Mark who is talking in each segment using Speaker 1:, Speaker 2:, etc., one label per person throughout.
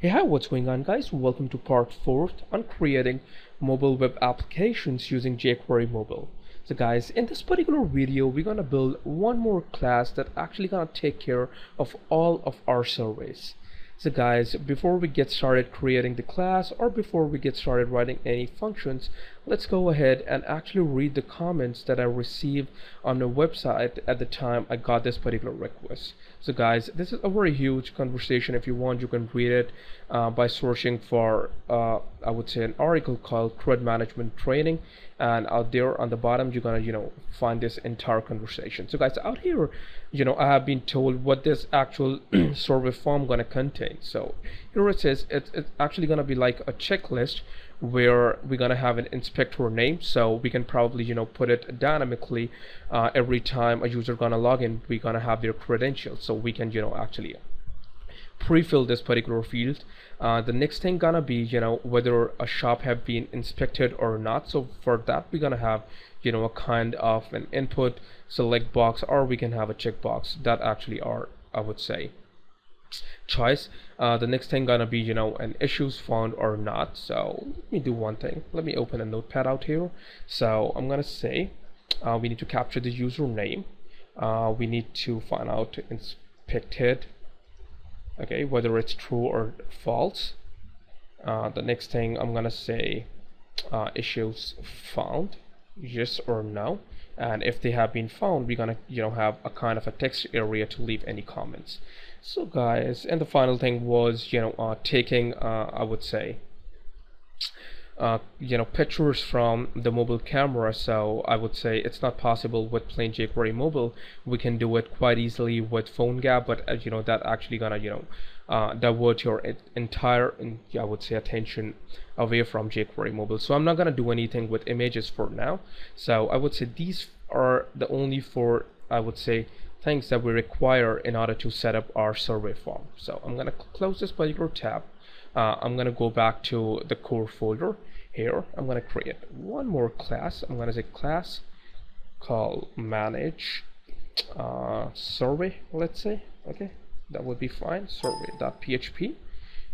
Speaker 1: Hey, hi, what's going on guys? Welcome to part 4 on creating mobile web applications using jQuery Mobile. So guys, in this particular video, we're gonna build one more class that actually gonna take care of all of our surveys. So guys, before we get started creating the class or before we get started writing any functions, let's go ahead and actually read the comments that I received on the website at the time I got this particular request. So guys, this is a very huge conversation. If you want, you can read it uh, by searching for, uh, I would say, an article called CRUD Management Training. And out there on the bottom, you're gonna, you know, find this entire conversation. So guys, out here, you know, I have been told what this actual survey form gonna contain. So here it says it's, it's actually gonna be like a checklist where we're gonna have an inspector name so we can probably you know put it dynamically uh, every time a user gonna log in we're gonna have their credentials so we can you know actually pre-fill this particular field. Uh, the next thing gonna be you know whether a shop have been inspected or not so for that we're gonna have you know a kind of an input select box or we can have a checkbox that actually are I would say choice uh, the next thing gonna be you know an issues found or not. So let me do one thing. Let me open a notepad out here. So I'm gonna say uh, we need to capture the username. Uh, we need to find out inspected okay whether it's true or false. Uh, the next thing I'm gonna say uh, issues found yes or no. And if they have been found we're gonna you know have a kind of a text area to leave any comments so guys and the final thing was you know uh, taking uh, I would say uh, you know pictures from the mobile camera. So I would say it's not possible with plain jQuery mobile. We can do it quite easily with PhoneGap but uh, you know that actually gonna you know uh, divert your entire I would say attention away from jQuery mobile. So I'm not gonna do anything with images for now. So I would say these are the only four I would say things that we require in order to set up our survey form. So I'm gonna close this particular tab. Uh, I'm gonna go back to the core folder here. I'm gonna create one more class. I'm gonna say class called manage uh, survey let's say. Okay that would be fine. Survey.php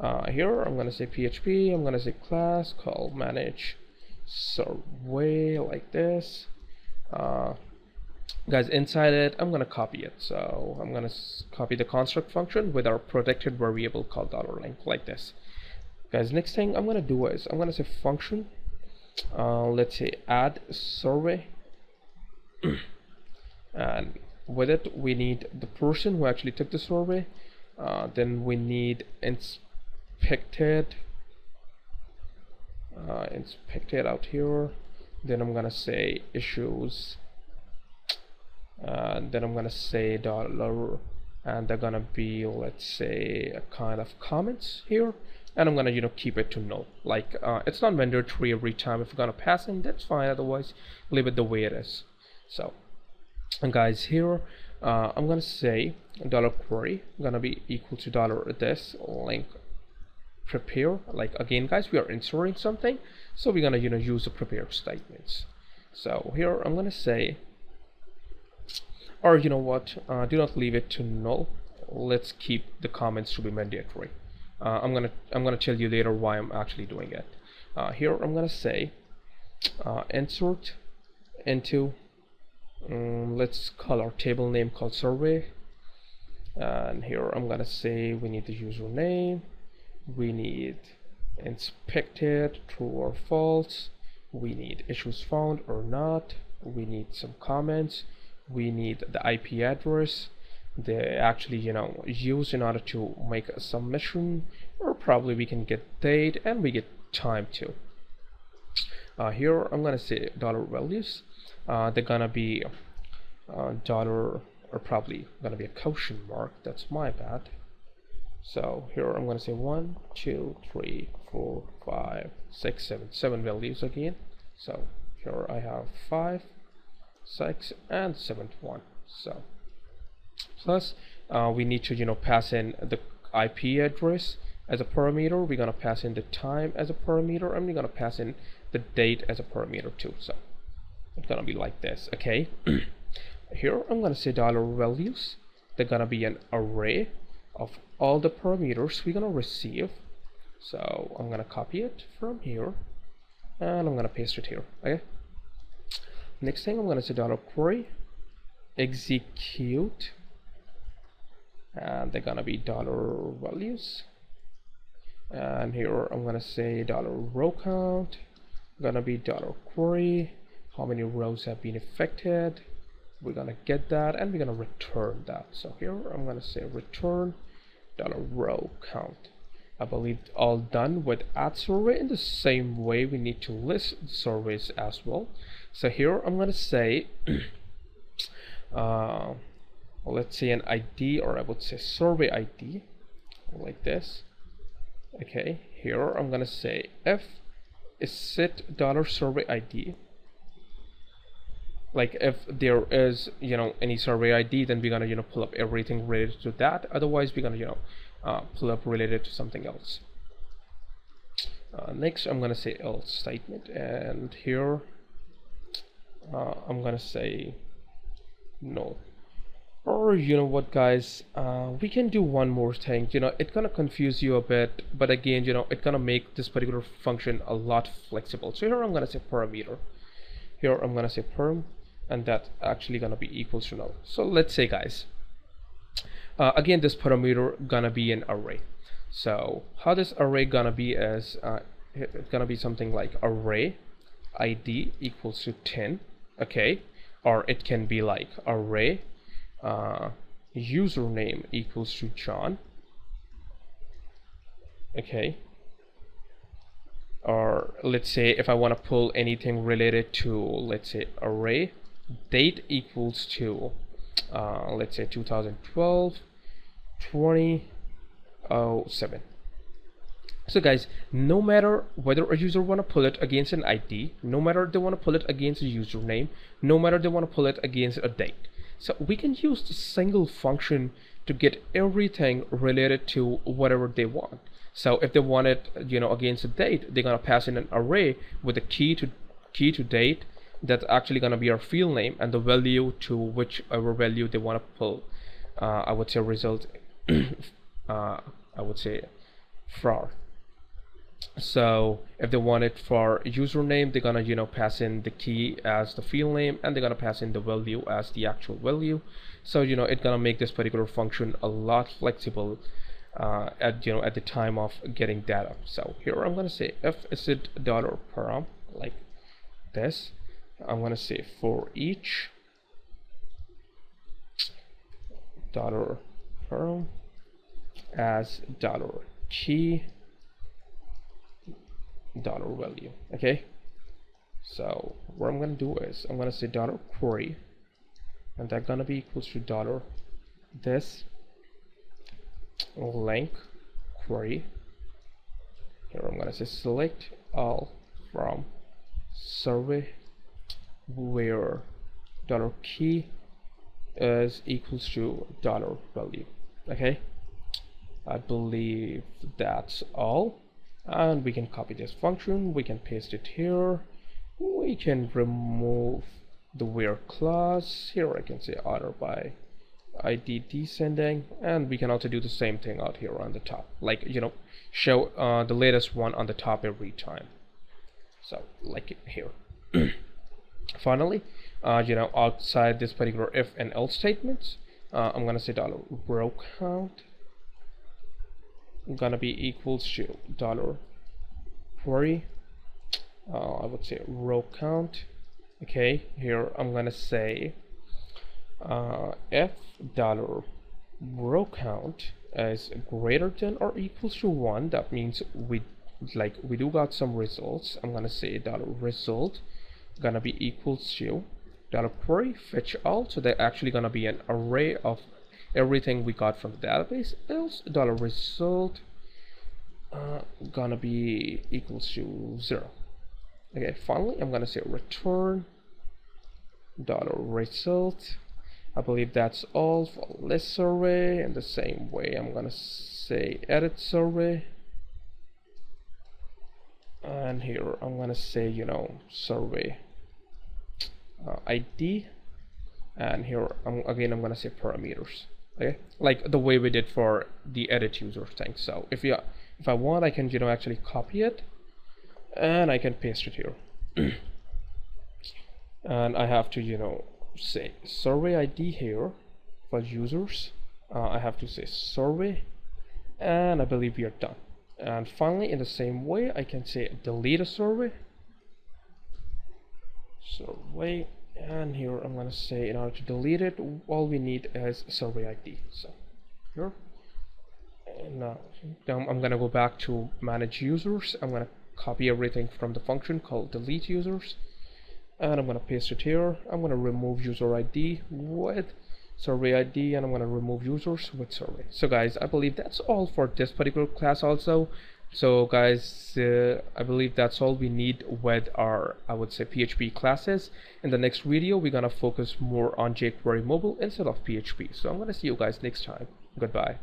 Speaker 1: uh, here I'm gonna say PHP I'm gonna say class called manage survey like this. Uh, guys inside it I'm gonna copy it. So I'm gonna copy the construct function with our protected variable called dollar length like this. Guys next thing I'm gonna do is I'm gonna say function. Uh, let's say add survey. And with it we need the person who actually took the survey. Uh, then we need inspected. Uh, inspected out here. Then I'm gonna say issues and then I'm gonna say dollar and they're gonna be let's say a kind of comments here. And I'm gonna you know keep it to null. Like uh, it's not mandatory every time if you're gonna pass in that's fine. Otherwise leave it the way it is. So and guys here uh, I'm gonna say dollar query gonna be equal to dollar this link prepare. Like again guys we are inserting something so we're gonna you know use the prepare statements. So here I'm gonna say or you know what uh, do not leave it to null. Let's keep the comments to be mandatory. Uh, I'm gonna I'm gonna tell you later why I'm actually doing it. Uh, here I'm gonna say uh, insert into um, let's call our table name called survey. And here I'm gonna say we need the username we need inspected true or false we need issues found or not we need some comments we need the IP address they actually you know use in order to make a submission or probably we can get date and we get time too. Uh, here I'm gonna say dollar values. Uh, they're gonna be uh, dollar or probably gonna be a caution mark. That's my bad. So here I'm gonna say one two three four five six seven seven values again. So here I have five 6 and 71 so plus uh, we need to you know pass in the IP address as a parameter. We're gonna pass in the time as a parameter and we're gonna pass in the date as a parameter too. So it's gonna be like this okay? Here I'm gonna say dollar values. They're gonna be an array of all the parameters we're gonna receive. So I'm gonna copy it from here and I'm gonna paste it here okay next thing I'm gonna say dollar query. Execute. And they're gonna be dollar values. And here I'm gonna say dollar row count. Gonna be dollar query. How many rows have been affected? We're gonna get that and we're gonna return that. So here I'm gonna say return dollar row count I believe all done with add survey in the same way we need to list surveys as well. So here I'm gonna say uh, let's say an ID or I would say survey ID like this. Okay here I'm gonna say if is set dollar survey ID like if there is you know any survey ID then we're gonna you know pull up everything related to that. Otherwise we're gonna you know uh, pull up related to something else. Uh, next I'm gonna say else statement and here uh, I'm gonna say no. Or you know what guys uh, we can do one more thing. You know it's gonna confuse you a bit but again you know it's gonna make this particular function a lot flexible. So here I'm gonna say parameter. Here I'm gonna say perm and that's actually gonna be equals to null. So let's say guys uh, again this parameter gonna be an array. So how this array gonna be is uh, it's gonna be something like array id equals to 10 okay? Or it can be like array uh, username equals to John okay? Or let's say if I want to pull anything related to let's say array date equals to uh, let's say 2012 2007 so guys no matter whether a user want to pull it against an ID no matter they want to pull it against a username no matter they want to pull it against a date. So we can use the single function to get everything related to whatever they want. So if they want it you know against a date they're gonna pass in an array with a key to key to date that's actually gonna be our field name and the value to whichever value they want to pull uh, I would say result uh, I would say for so if they want it for username they're gonna you know pass in the key as the field name and they're gonna pass in the value as the actual value. So you know it's gonna make this particular function a lot flexible uh, at you know at the time of getting data. So here I'm gonna say if is it dollar param like this. I'm gonna say for each dollar param as dollar key dollar value okay? So what I'm gonna do is I'm gonna say dollar query and that's gonna be equals to dollar this length query. Here I'm gonna say select all from survey where dollar key is equals to dollar value okay I believe that's all. And we can copy this function. We can paste it here. We can remove the where clause. Here I can say order by id descending. And we can also do the same thing out here on the top. Like you know show uh, the latest one on the top every time. So like here. Finally uh, you know outside this particular if and else statements uh, I'm gonna say dollar row count gonna be equals to dollar query uh, I would say row count. Okay here I'm gonna say uh, f dollar row count is greater than or equals to one. That means we like we do got some results. I'm gonna say dollar result gonna be equals to dollar query fetch all. So they're actually gonna be an array of everything we got from the database else dollar result uh, gonna be equals to zero. Okay finally I'm gonna say return dollar result. I believe that's all for list survey and the same way I'm gonna say edit survey. And here I'm gonna say you know survey uh, ID and here I'm, again I'm gonna say parameters okay? Like the way we did for the edit user thing so if you if I want I can you know actually copy it and I can paste it here. And I have to you know say survey ID here for users. Uh, I have to say survey and I believe we are done. And finally in the same way I can say delete a survey. Survey and here I'm gonna say in order to delete it all we need is survey ID so. Here. And now, now I'm gonna go back to manage users. I'm gonna copy everything from the function called delete users. And I'm gonna paste it here. I'm gonna remove user ID with survey ID and I'm gonna remove users with survey so guys I believe that's all for this particular class also so guys uh, I believe that's all we need with our I would say PHP classes. In the next video we're gonna focus more on jQuery mobile instead of PHP so I'm gonna see you guys next time. Goodbye